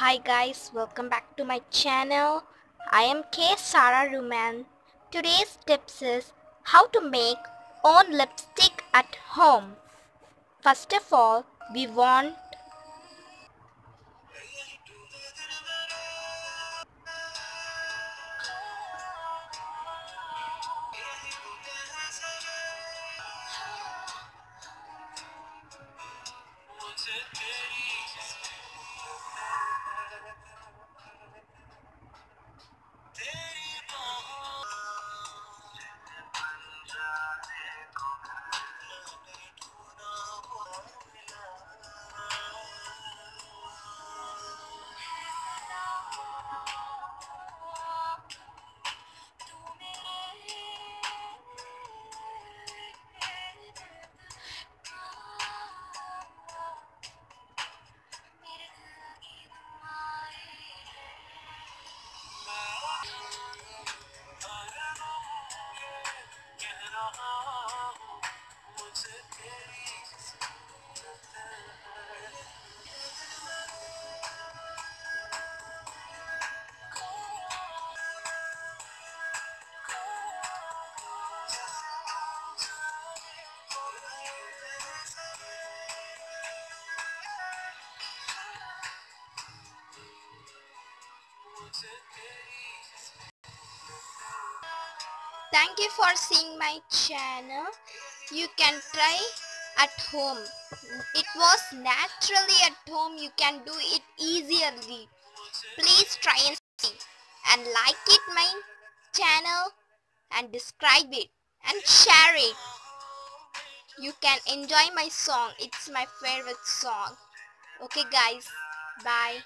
Hi guys, welcome back to my channel. I am K. Sara Ruman. Today's tips is how to make own lipstick at home. First of all, we want today. Thank you for seeing my channel. You can try at home. It was naturally at home. You can do it easily. Please try and see. And like it my channel and describe it and share it. You can enjoy my song. It's my favorite song. Okay guys. Bye.